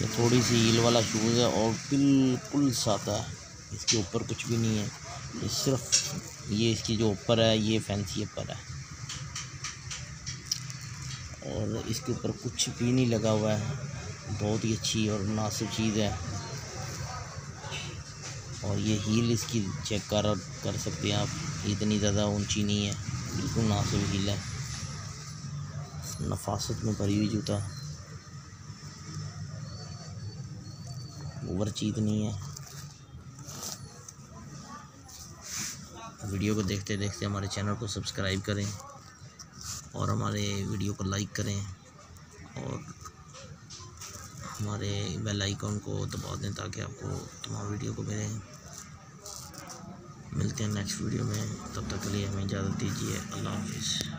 ये थोड़ी सी हील वाला शूज़ है और बिल्कुल सादा है। इसके ऊपर कुछ भी नहीं है। ये सिर्फ़ ये इसकी जो ऊपर है, ये फैंसी ऊपर है। और इसके ऊपर कुछ भी नहीं लगा हुआ है। बहुत ही अच्छी और मुनासिब चीज़ है। और ये हील इसकी चेक कर कर सकते हैं आप। इतनी ज़्यादा ऊँची नहीं है। बिल्कुल मुनासिब हील है। नफासत में भरी हुई जूता। ओवर चीज़ नहीं है। वीडियो को देखते देखते हमारे चैनल को सब्सक्राइब करें और हमारे वीडियो को लाइक करें और हमारे बेल आइकन को दबा दें ताकि आपको तमाम वीडियो को मिले। मिलते हैं नेक्स्ट वीडियो में। तब तक के लिए हमें इजाज़त दीजिए। अल्लाह हाफिज़।